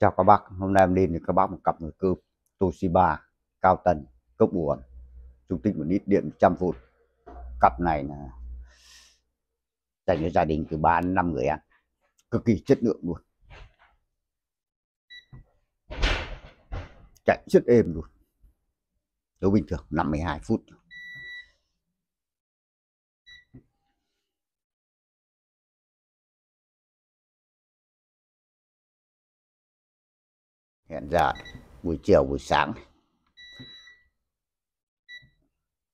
Chào các bác, hôm nay em lên thì các bác một cặp nồi cơm Toshiba cao tần cốc buồn dung tích một lít điện 100 v cặp này là dành cho gia đình từ 3 đến 5 người ăn cực kỳ chất lượng luôn. Chạy rất êm luôn. Đấu bình thường 52 phút. Hẹn giờ buổi chiều, buổi sáng.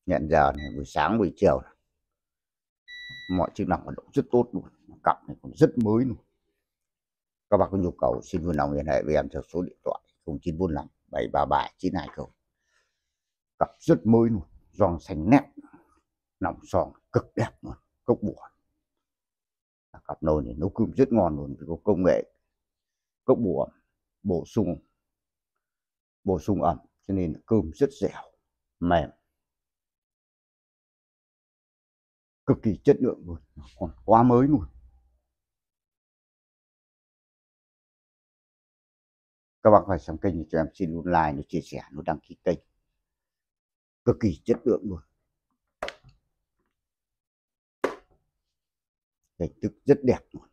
Nhận giờ này, buổi sáng, buổi chiều. Mọi chức năng hoạt động rất tốt luôn, cặp này còn rất mới luôn. Các bạn có nhu cầu xin vui lòng liên hệ với em theo số điện thoại 0945 733 920 cặp rất mới luôn giòn xanh nét, nòng sòn cực đẹp luôn, cốc bùa. Cặp nồi này nấu cơm rất ngon luôn, vì có công nghệ cốc bùa bổ sung bổ sung ẩm, cho nên cơm rất dẻo, mềm. Cực kỳ chất lượng luôn, còn quá mới luôn. Các bạn phải xem kênh cho em, xin luôn like, nó chia sẻ, nó đăng ký kênh. Cực kỳ chất lượng luôn. Hình thức rất đẹp luôn.